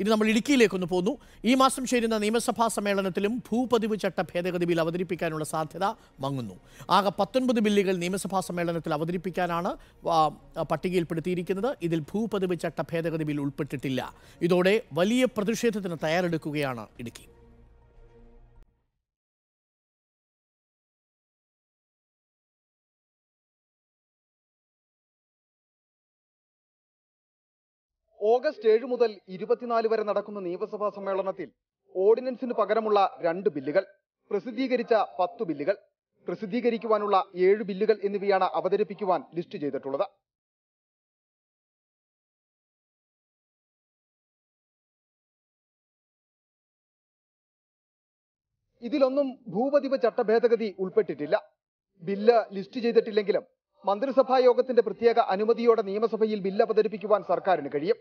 ഇനി നമ്മൾ ഇടുക്കിയിലേക്കൊന്ന് പോകുന്നു ഈ മാസം ചേരുന്ന നിയമസഭാ സമ്മേളനത്തിലും ഭൂപതിവ് ചട്ട ഭേദഗതി ബിൽ അവതരിപ്പിക്കാനുള്ള സാധ്യത മങ്ങുന്നു. ആകെ പത്തൊൻപത് ബില്ലുകൾ നിയമസഭാ സമ്മേളനത്തിൽ അവതരിപ്പിക്കാനാണ് പട്ടികയിൽപ്പെടുത്തിയിരിക്കുന്നത്. ഇതിൽ ഭൂപതിവ് ചട്ട ഭേദഗതി ബിൽ ഉൾപ്പെട്ടിട്ടില്ല. ഇതോടെ വലിയ പ്രതിഷേധത്തിന് തയ്യാറെടുക്കുകയാണ് ഇടുക്കി. ഓഗസ്റ്റ് ഏഴ് മുതൽ ഇരുപത്തിനാല് വരെ നടക്കുന്ന നിയമസഭാ സമ്മേളനത്തിൽ ഓർഡിനൻസിന് പകരമുള്ള രണ്ട് ബില്ലുകൾ പ്രസിദ്ധീകരിച്ച പത്ത് ബില്ലുകൾ പ്രസിദ്ധീകരിക്കുവാനുള്ള ഏഴ് ബില്ലുകൾ എന്നിവയാണ് അവതരിപ്പിക്കുവാൻ ലിസ്റ്റ് ചെയ്തിട്ടുള്ളത്. ഇതിലൊന്നും ഭൂപതിവ് ചട്ടഭേദഗതി ഉൾപ്പെട്ടിട്ടില്ല. ബില്ല് ലിസ്റ്റ് ചെയ്തിട്ടില്ലെങ്കിലും മന്ത്രിസഭാ യോഗത്തിന്റെ പ്രത്യേക അനുമതിയോടെ നിയമസഭയിൽ ബില്ല് അവതരിപ്പിക്കുവാൻ സർക്കാരിന് കഴിയും.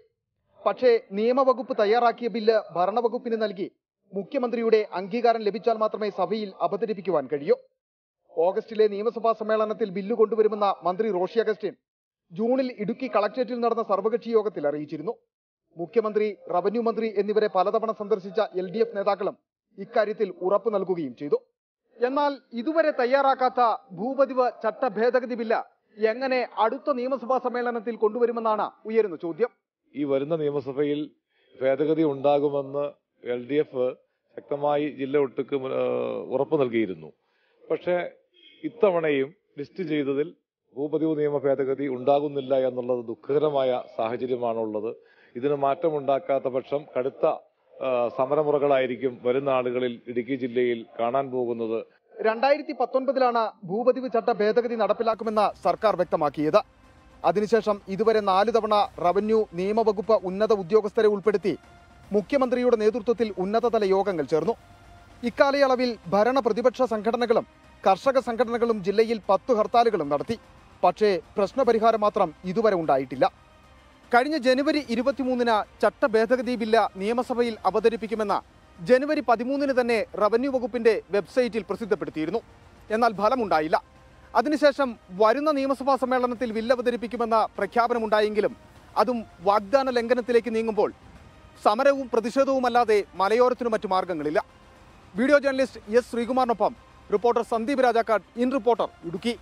പക്ഷേ നിയമവകുപ്പ് തയ്യാറാക്കിയ ബില്ല് ഭരണവകുപ്പിന് നൽകി മുഖ്യമന്ത്രിയുടെ അംഗീകാരം ലഭിച്ചാൽ മാത്രമേ സഭയിൽ അവതരിപ്പിക്കുവാൻ കഴിയൂ. ഓഗസ്റ്റിലെ നിയമസഭാ സമ്മേളനത്തിൽ ബില്ല് കൊണ്ടുവരുമെന്ന മന്ത്രി റോഷി അഗസ്റ്റിൻ ജൂണിൽ ഇടുക്കി കളക്ടറേറ്റിൽ നടന്ന സർവകക്ഷി യോഗത്തിൽ അറിയിച്ചിരുന്നു. മുഖ്യമന്ത്രി റവന്യൂ മന്ത്രി എന്നിവരെ പലതവണ സന്ദർശിച്ച എൽ നേതാക്കളും ഇക്കാര്യത്തിൽ ഉറപ്പു നൽകുകയും ചെയ്തു. എന്നാൽ ഇതുവരെ തയ്യാറാക്കാത്ത ഭൂപതിവ് ചട്ട ഭേദഗതി ബില്ല് എങ്ങനെ അടുത്ത നിയമസഭാ സമ്മേളനത്തിൽ കൊണ്ടുവരുമെന്നാണ് ഉയരുന്ന ചോദ്യം. ഈ വരുന്ന നിയമസഭയിൽ ഭേദഗതി ഉണ്ടാകുമെന്ന് എൽ ഡി എഫ് ശക്തമായി ജില്ല ഒട്ടുക്ക് ഉറപ്പു നൽകിയിരുന്നു. പക്ഷേ ഇത്തവണയും ലിസ്റ്റ് ചെയ്തതിൽ ഭൂപതിവ് നിയമ ഭേദഗതി ഉണ്ടാകുന്നില്ല എന്നുള്ളത് ദുഃഖകരമായ സാഹചര്യമാണുള്ളത്. ഇതിന് മാറ്റമുണ്ടാക്കാത്ത പക്ഷം കടുത്ത സമരമുറകളായിരിക്കും വരുന്ന ആളുകളിൽ ഇടുക്കി ജില്ലയിൽ കാണാൻ പോകുന്നത്. രണ്ടായിരത്തി പത്തൊൻപതിലാണ് ഭൂപതിവ് ചട്ട ഭേദഗതി നടപ്പിലാക്കുമെന്ന് സർക്കാർ വ്യക്തമാക്കിയത്. അതിനുശേഷം ഇതുവരെ നാല് തവണ റവന്യൂ നിയമവകുപ്പ് ഉന്നത ഉദ്യോഗസ്ഥരെ ഉൾപ്പെടുത്തി മുഖ്യമന്ത്രിയുടെ നേതൃത്വത്തിൽ ഉന്നതതല യോഗങ്ങൾ ചേർന്നു. ഇക്കാലയളവിൽ ഭരണ പ്രതിപക്ഷ സംഘടനകളും കർഷക സംഘടനകളും ജില്ലയിൽ പത്ത് ഹർത്താലുകളും നടത്തി. പക്ഷേ പ്രശ്നപരിഹാരം മാത്രം ഇതുവരെ ഉണ്ടായിട്ടില്ല. കഴിഞ്ഞ ജനുവരി ഇരുപത്തിമൂന്നിന് ചട്ട ഭേദഗതി ബില്ല് നിയമസഭയിൽ അവതരിപ്പിക്കുമെന്ന് ജനുവരി പതിമൂന്നിന് തന്നെ റവന്യൂ വകുപ്പിന്റെ വെബ്സൈറ്റിൽ പ്രസിദ്ധപ്പെടുത്തിയിരുന്നു. എന്നാൽ ഫലമുണ്ടായില്ല. അതിനുശേഷം വരുന്ന നിയമസഭാ സമ്മേളനത്തിൽ ബില്ല് അവതരിപ്പിക്കുമെന്ന പ്രഖ്യാപനമുണ്ടായെങ്കിലും അതും വാഗ്ദാന ലംഘനത്തിലേക്ക് നീങ്ങുമ്പോൾ സമരവും പ്രതിഷേധവുമല്ലാതെ മലയോരത്തിനു മറ്റു മാർഗങ്ങളില്ല. Video journalist S ശ്രീകുമാറിനൊപ്പം reporter Sandeep Rajakkad in reporter Idukki.